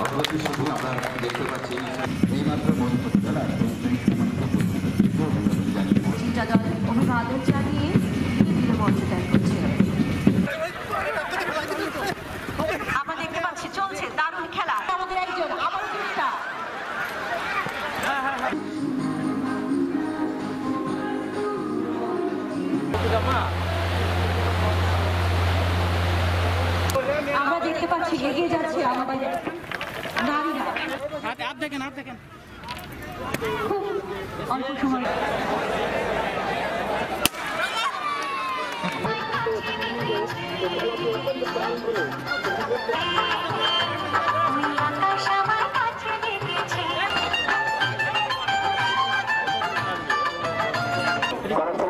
অগ্রগতি শুধু আমরা দেখতে পাচ্ছি এইমাত্র দল অভিবাদন জানিয়ে বিভিন্ন মঞ্চ ত্যাগ করছে। আমরা দেখতে পাচ্ছি চলছে দারুণ খেলা। আমাদের একজন আবার আমরা দেখতে পাচ্ছি এগিয়ে যাচ্ছে আমাদের নারীরা। হাত দেখেন হাত দেখেন। খুব অল্প সময়। Para